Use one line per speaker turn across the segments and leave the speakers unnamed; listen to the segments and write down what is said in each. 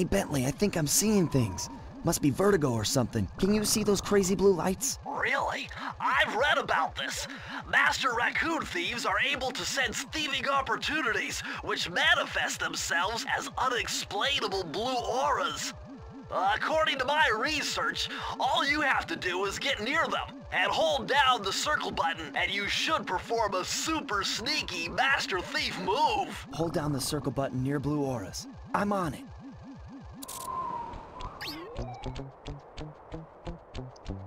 Hey, Bentley, I think I'm seeing things. Must be vertigo or something. Can you see those crazy blue lights?
Really? I've read about this. Master raccoon thieves are able to sense thieving opportunities, which manifest themselves as unexplainable blue auras. Uh, according to my research, all you have to do is get near them and hold down the circle button, and you should perform a super sneaky Master Thief move.
Hold down the circle button near blue auras. I'm on it. tum tum tum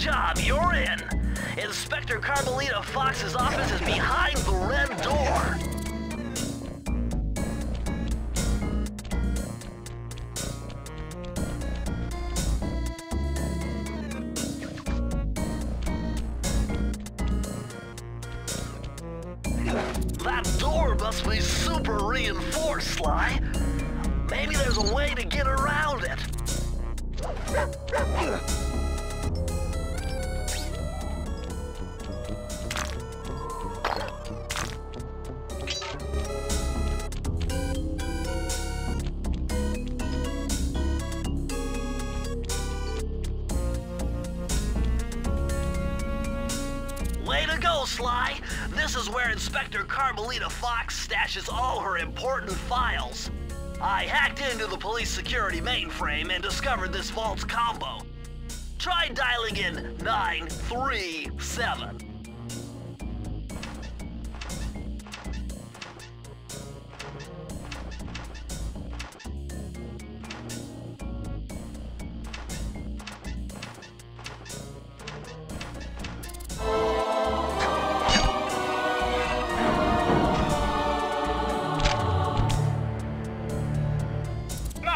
job, you're in. Inspector Carmelita Fox's office is behind the red door. That door must be super reinforced, Sly. Maybe there's a way to get around it. Way to go, Sly! This is where Inspector Carmelita Fox stashes all her important files. I hacked into the police security mainframe and discovered this vault's combo. Try dialing in 937.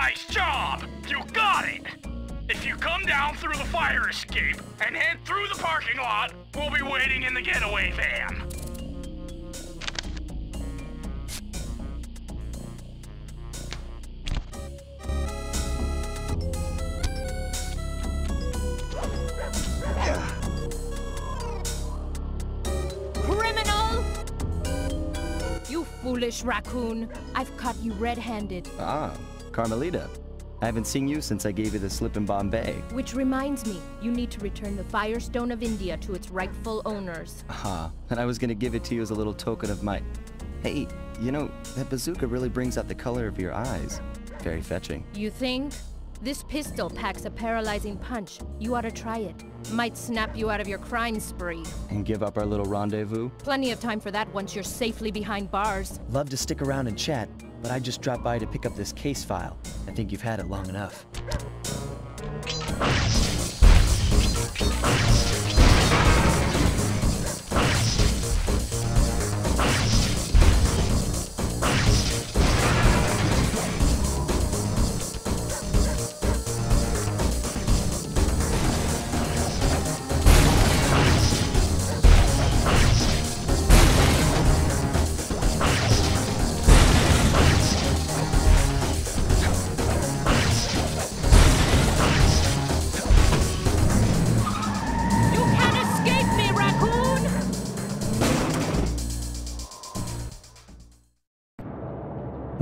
Nice job! You got it! If you come down through the fire escape and head through the parking lot, we'll be waiting in the getaway van.
Criminal! You foolish raccoon. I've caught you red-handed.
Ah, Carmelita. I haven't seen you since I gave you the slip in Bombay.
Which reminds me, you need to return the Firestone of India to its rightful owners.
Ah, and I was gonna give it to you as a little token of my. Hey, you know, that bazooka really brings out the color of your eyes. Very fetching.
You think? This pistol packs a paralyzing punch. You ought to try it. Might snap you out of your crime spree.
And give up our little rendezvous?
Plenty of time for that once you're safely behind bars.
Love to stick around and chat, but I just dropped by to pick up this case file. I think you've had it long enough.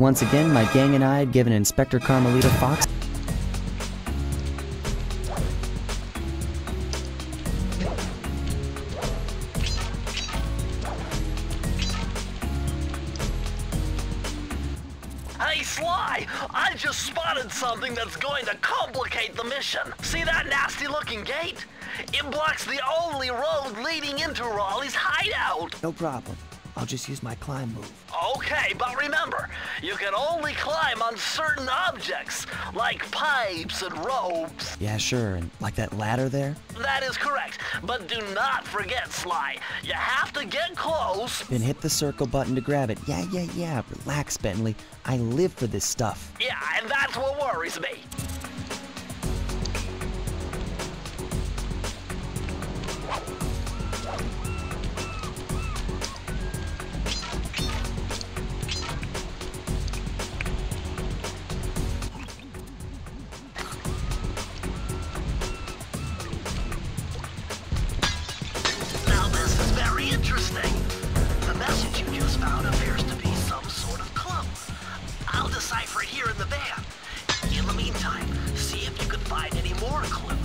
Once again, my gang and I had given Inspector Carmelita Fox
Hey, Sly! I just spotted something that's going to complicate the mission. See that nasty looking gate? It blocks the only road leading into Raleigh's hideout.
No problem. I'll just use my climb move.
Okay, but remember, you can only climb on certain objects, like pipes and ropes.
Yeah, sure, and like that ladder there?
That is correct, but do not forget, Sly. You have to get close. Then
hit the circle button to grab it. Yeah, yeah, yeah. Relax, Bentley. I live for this stuff.
Yeah, and that's what worries me. sound appears to be some sort of clue. I'll decipher it here in the van. In the meantime, see if you can find any more clues.